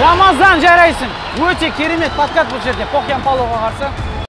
рамазан жарайсың. Өте керемет подкаст бұл жерде. Похьян палуға қарсы.